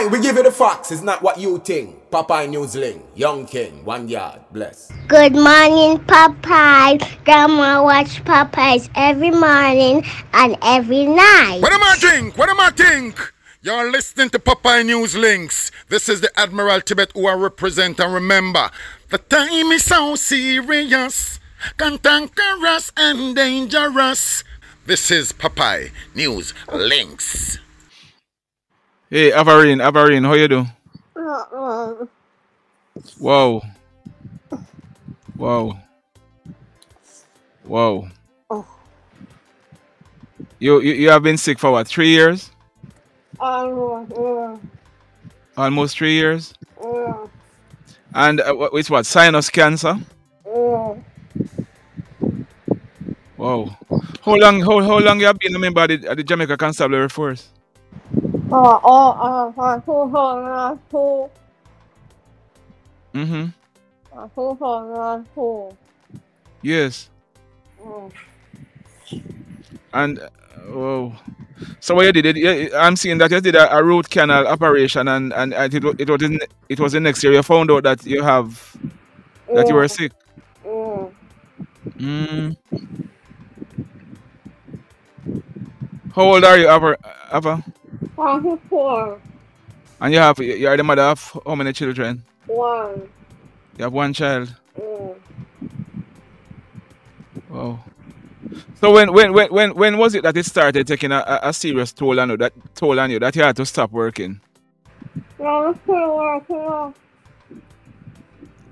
Aye, we give you the facts. It's not what you think. Popeye Newsling, Young King, one yard, bless. Good morning, Popeye. Grandma watch Popeyes every morning and every night. What am I think? What am I think? You're listening to PopEye NewzLynx. This is the Admiral Tibet who I represent and remember, the time is so serious, cantankerous and dangerous. This is Popeye News Links. Hey, Avarine, Avarine, how you do? Whoa. Whoa. Whoa. You, you you have been sick for what? Three years? Almost Almost three years. And uh, what- it's what? Sinus cancer. Whoa. How long? How, how long you have been a member of the, of the Jamaica Constabulary Force? Mm-hmm. Yes. And uh, whoa. So what you did? I'm seeing that you did a, a root canal operation, and and and it, wa- it was in, it was the next year you found out that you have that you were sick. Mm. How old are you, Ava? Ava? And you have you are the mother of how many children? One. You have one child. Wow. So when when when when when was it that it started taking a, a, serious toll on you that toll on you that you had to stop working?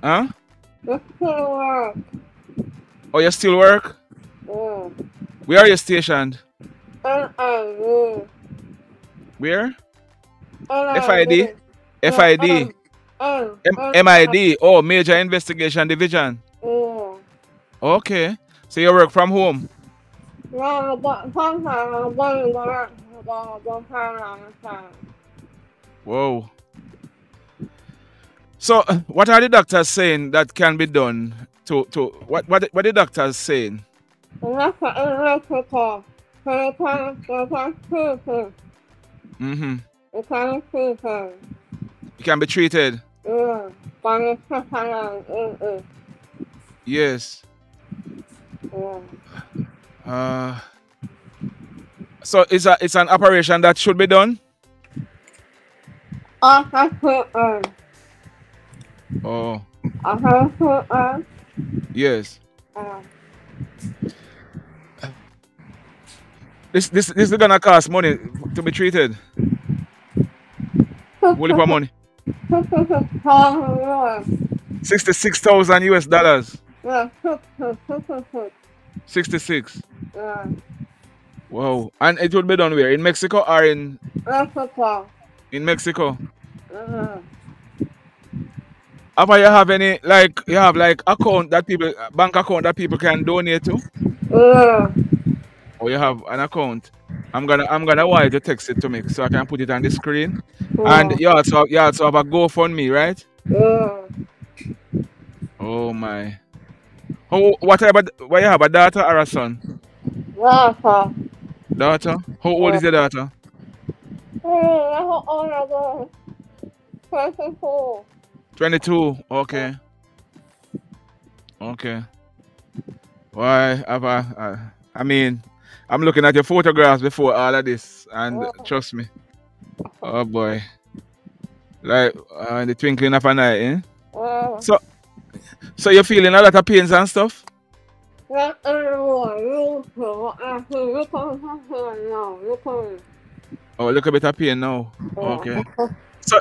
Huh? Let's still work. Oh, you still work? Where are you stationed? Where? FID? FID? M- MID? Oh, Major Investigation Division. Okay. So you work from home? Whoa. So uh, what are the doctors saying that can be done to to what what what the doctors saying? Mm-hmm. It can be treated. It can be treated. Yes. Uh, so it's a it's an operation that should be done. Oh, yes. This this this is gonna cost money to be treated. What for money? Sixty six thousand US dollars. Sixty six. Wow. And it will be done where? In Mexico or in in Mexico? Have you have any like you have like account that people bank account that people can donate to? Or you have an account? I'm gonna I'm gonna want you to text it to me so I can put it on the screen. And you also you also have a GoFundMe, right? Oh my. Oh, what about what you have a daughter or a son? Daughter? How old is your daughter? 22. Okay. Okay. Why have I, uh, I mean, I'm looking at your photographs before all of this, and trust me. Oh boy. Like uh, the twinkling of an eye, eh? So, so you're feeling a lot of pains and stuff? Oh, look a bit of pain now. Okay. So,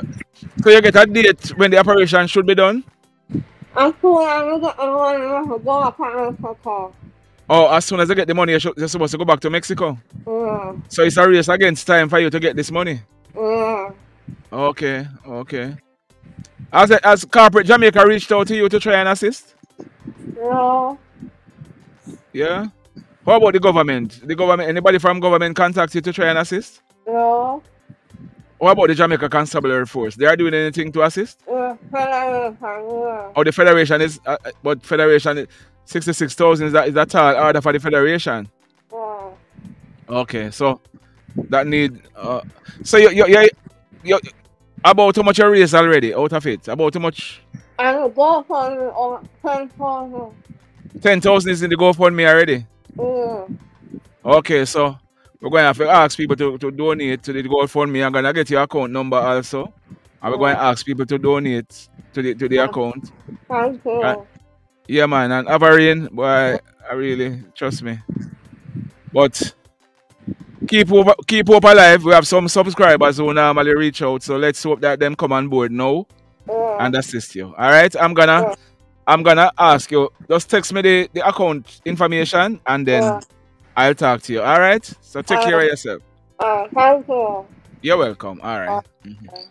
so you get a date when the operation should be done? Oh, as soon as I get the money, you're supposed to go back to Mexico. So it's a race against time for you to get this money. Okay, okay. Has, has corporate Jamaica reached out to you to try and assist? No. Yeah. How about the government? The government, anybody from government contact you to try and assist? No. What about the Jamaica Constabulary Force? They are doing anything to assist? Oh, the federation is, uh, uh, but federation, is- 66,000 is that, is that tall order for the federation? Okay, so that need, uh, so you, you, you, you, About how much you raised already out of it? About how much? I go for ten thousand. Ten thousand is in the GoFundMe already. Mm. Okay, so we're going to have to ask people to, to donate to the GoFundMe. I'm gonna get your account number also. And we're going to ask people to donate to the to the account. Thank you. Uh, Yeah, man, and Avarine, boy, I really trust me. But keep hope, keep hope alive. We have some subscribers who normally reach out, so let's hope that them come on board now and assist you. All right, I'm gonna. I'm gonna ask you. Just text me the, the account information, and then. I'll talk to you. All right. So take care of yourself. Uh, thank you. You're welcome. All right. Mhm. Uh,